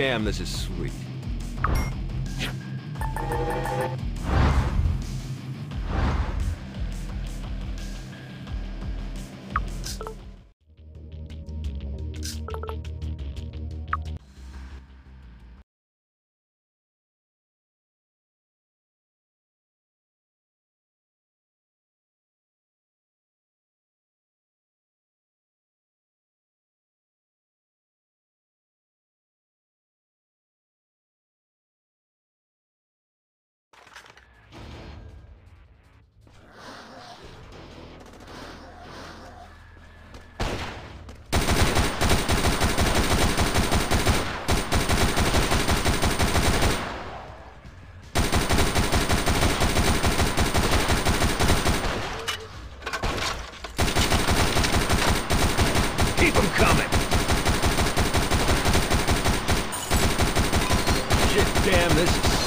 Damn, this is sweet. Damn, this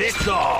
fits all.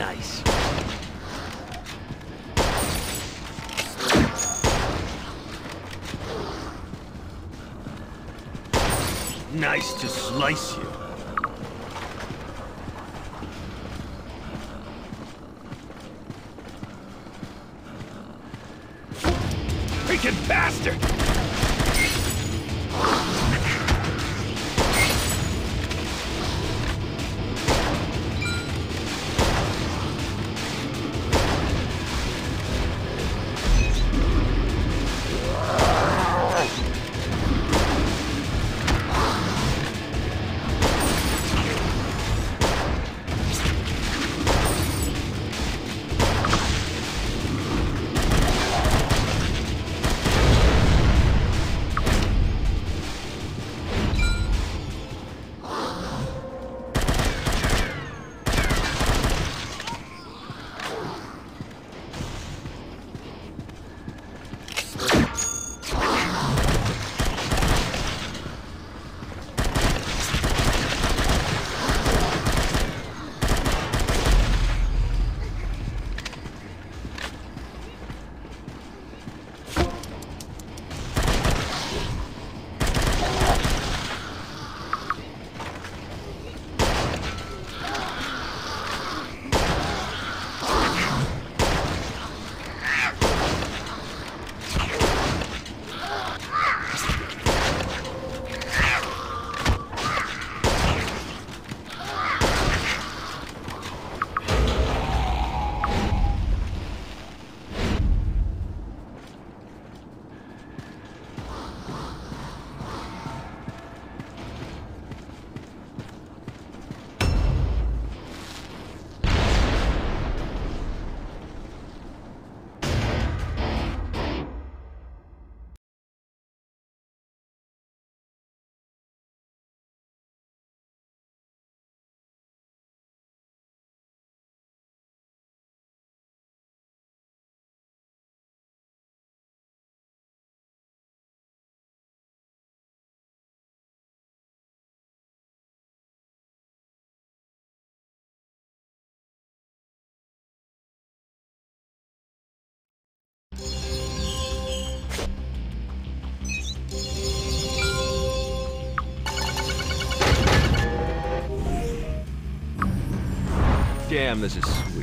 Nice. Nice to slice you. Damn, this is sweet.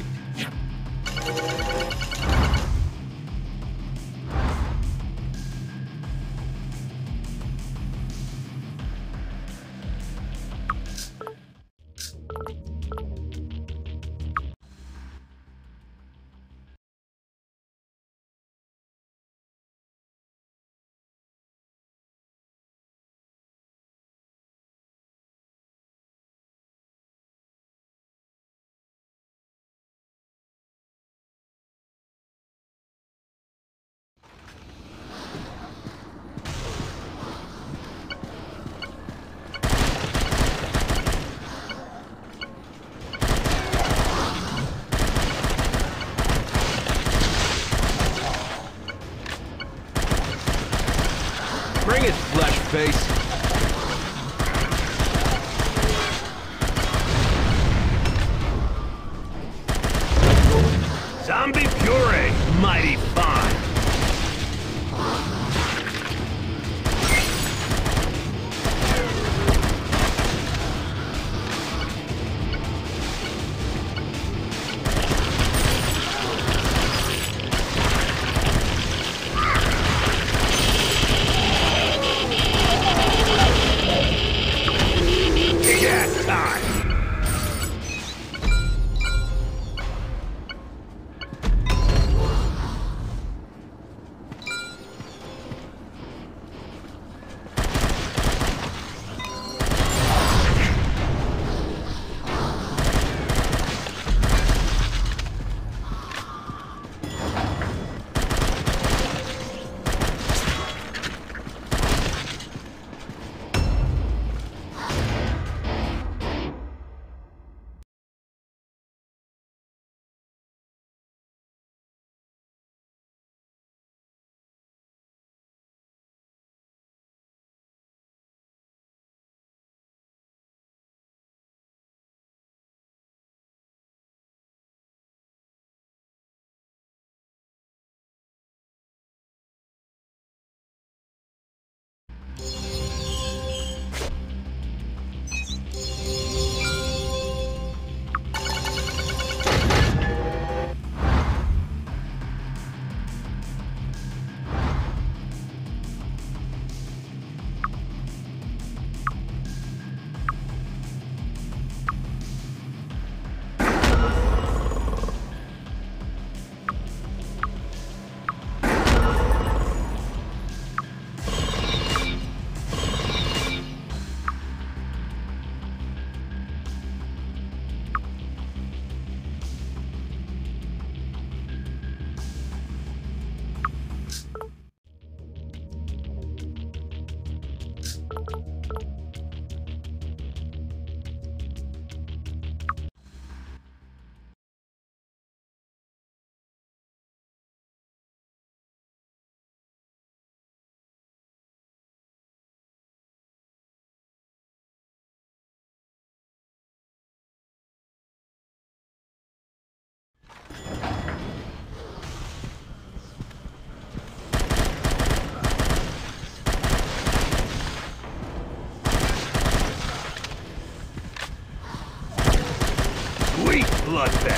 Bloodbath.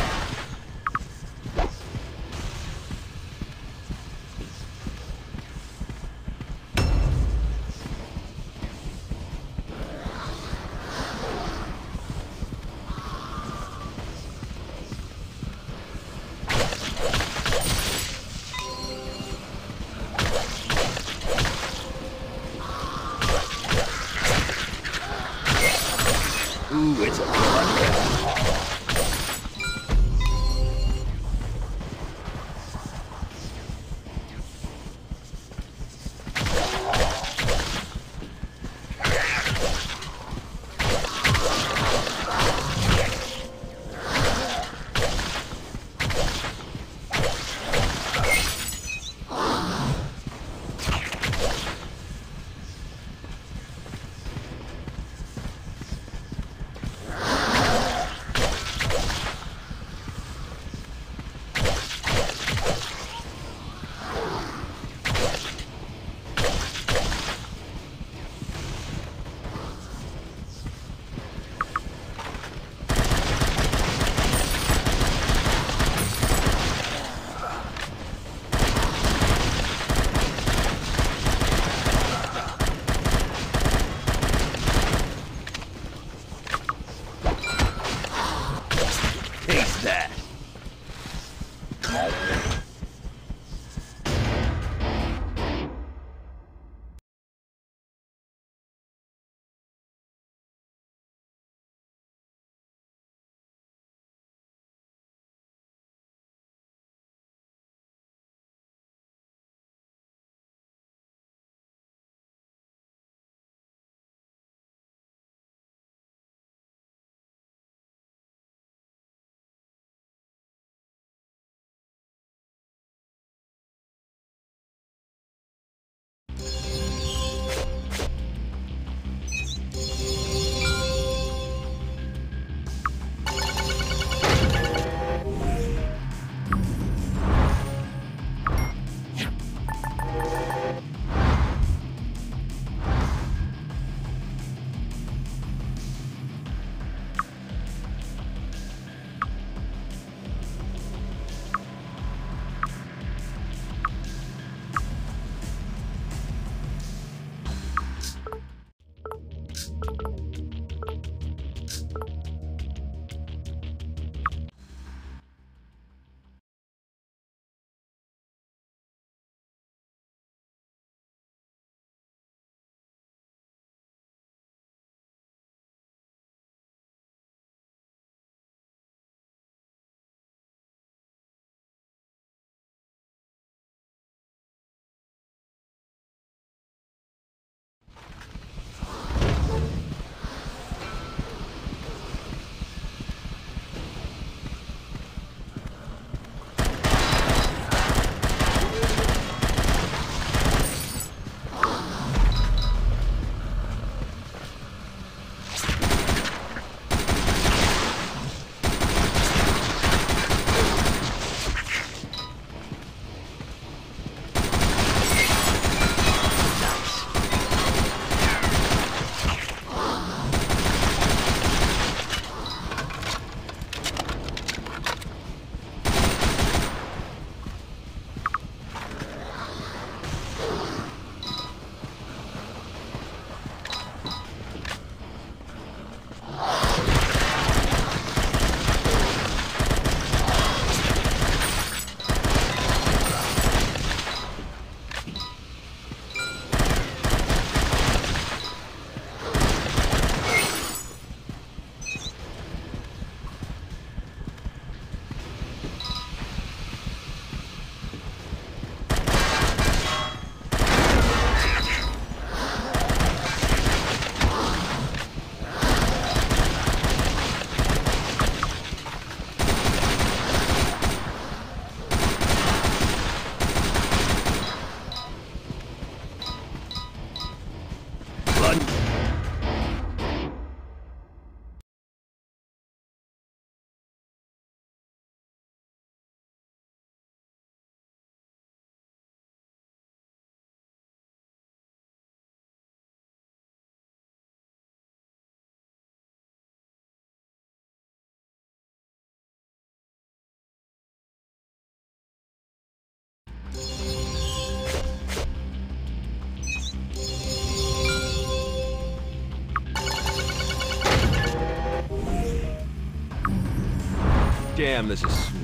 Damn, this is